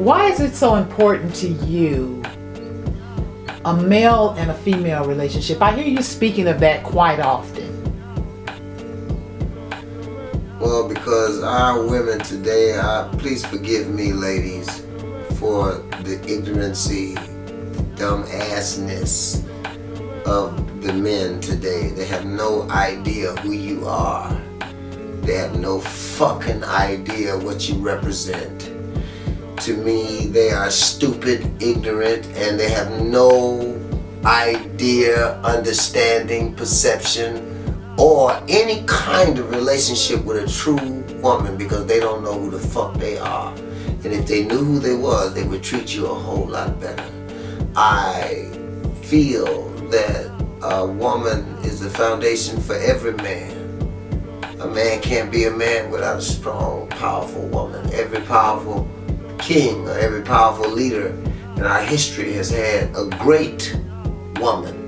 is it so important to you, a male and a female relationship? I hear you speaking of that quite often. Well, because our women today, uh, please forgive me, ladies, for the ignorancy, the dumb assness of the men today. They have no idea who you are. They have no fucking idea what you represent. To me, they are stupid, ignorant, and they have no idea, understanding, perception or any kind of relationship with a true woman because they don't know who the fuck they are. And if they knew who they was, they would treat you a whole lot better. I feel that a woman is the foundation for every man. A man can't be a man without a strong, powerful woman. Every powerful king or every powerful leader in our history has had a great woman